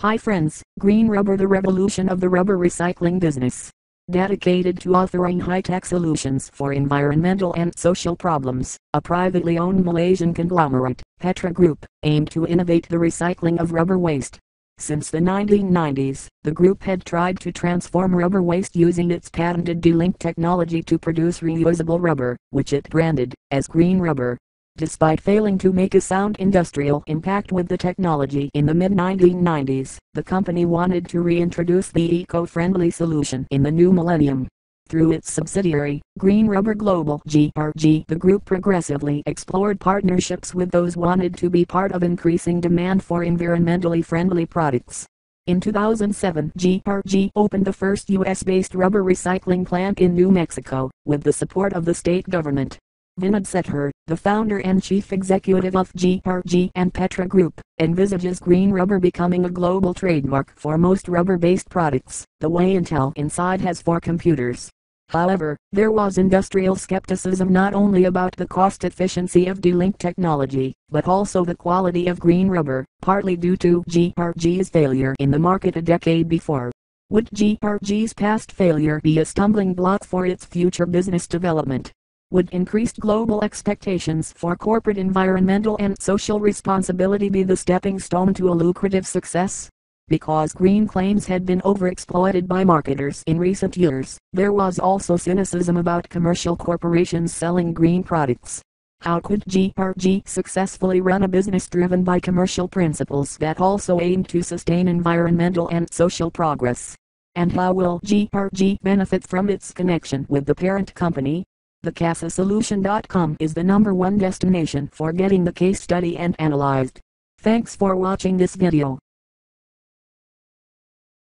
Hi friends, Green Rubber the revolution of the rubber recycling business. Dedicated to offering high-tech solutions for environmental and social problems, a privately owned Malaysian conglomerate, Petra Group, aimed to innovate the recycling of rubber waste. Since the 1990s, the group had tried to transform rubber waste using its patented DeLink technology to produce reusable rubber, which it branded as green rubber. Despite failing to make a sound industrial impact with the technology in the mid-1990s, the company wanted to reintroduce the eco-friendly solution in the new millennium. Through its subsidiary, Green Rubber Global GRG, the group progressively explored partnerships with those wanted to be part of increasing demand for environmentally friendly products. In 2007, GRG opened the first U.S.-based rubber recycling plant in New Mexico, with the support of the state government. Vinod Sethi, the founder and chief executive of GRG and Petra Group, envisages green rubber becoming a global trademark for most rubber-based products, the way Intel Inside has for computers. However, there was industrial skepticism not only about the cost efficiency of DeLink technology, but also the quality of green rubber, partly due to GRG's failure in the market a decade before. Would GRG's past failure be a stumbling block for its future business development? Would increased global expectations for corporate environmental and social responsibility be the stepping stone to a lucrative success? Because green claims had been overexploited by marketers in recent years, there was also cynicism about commercial corporations selling green products. How could GRG successfully run a business driven by commercial principles that also aim to sustain environmental and social progress? And how will GRG benefit from its connection with the parent company? TheCaseSolutions.com is the number one destination for getting the case study and analyzed. Thanks for watching this video.